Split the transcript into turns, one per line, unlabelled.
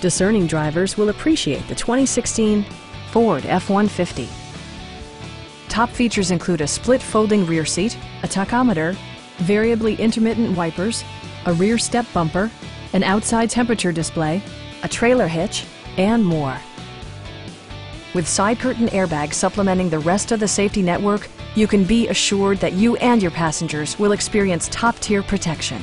Discerning drivers will appreciate the 2016 Ford F-150. Top features include a split folding rear seat, a tachometer, variably intermittent wipers, a rear step bumper, an outside temperature display, a trailer hitch, and more. With side curtain airbags supplementing the rest of the safety network, you can be assured that you and your passengers will experience top-tier protection.